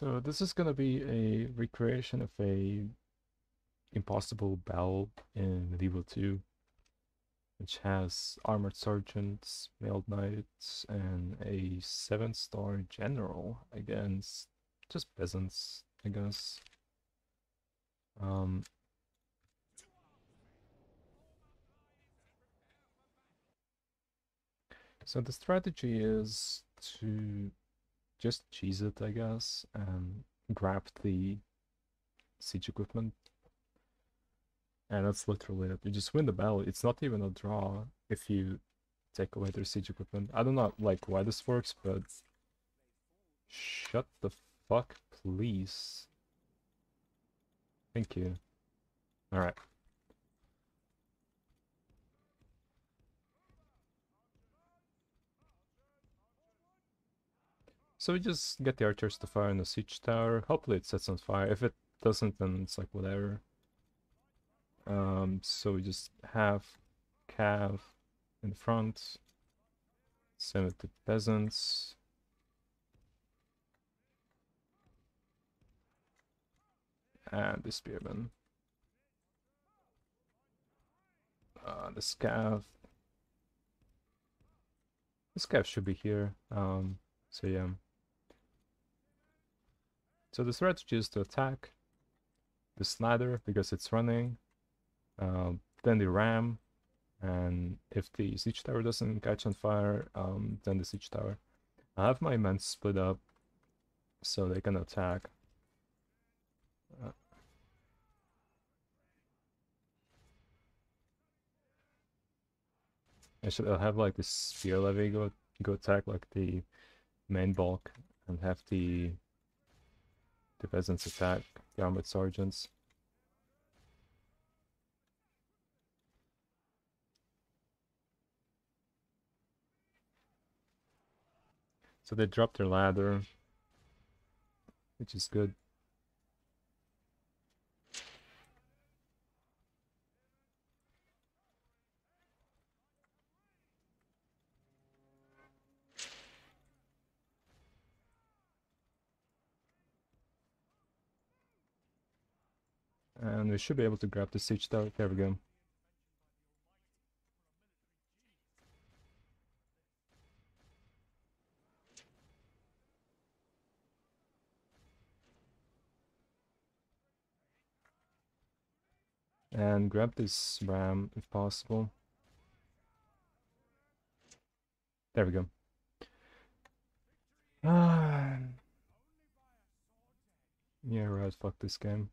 So this is gonna be a recreation of a impossible battle in Medieval 2, which has armored sergeants, mailed knights, and a seven-star general against just peasants, I guess. Um, so the strategy is to just cheese it, I guess, and grab the siege equipment. And that's literally it. You just win the battle. It's not even a draw if you take away their siege equipment. I don't know like why this works, but shut the fuck, please. Thank you. Alright. So we just get the archers to fire on the siege tower. Hopefully it sets on fire. If it doesn't, then it's like whatever. Um, so we just have cav in front. Send it to peasants. And the spearmen. Uh, the scav. The scav should be here. Um, so yeah. So the strategy is to attack the slider because it's running, um, then the ram, and if the siege tower doesn't catch on fire, um, then the siege tower. I have my men split up so they can attack. Uh, I should have like this spear levy go go attack like the main bulk and have the the peasants attack the armored sergeants. So they drop their ladder, which is good. And we should be able to grab the siege tower. There we go. And grab this ram if possible. There we go. Ah. Yeah, right, fuck this game.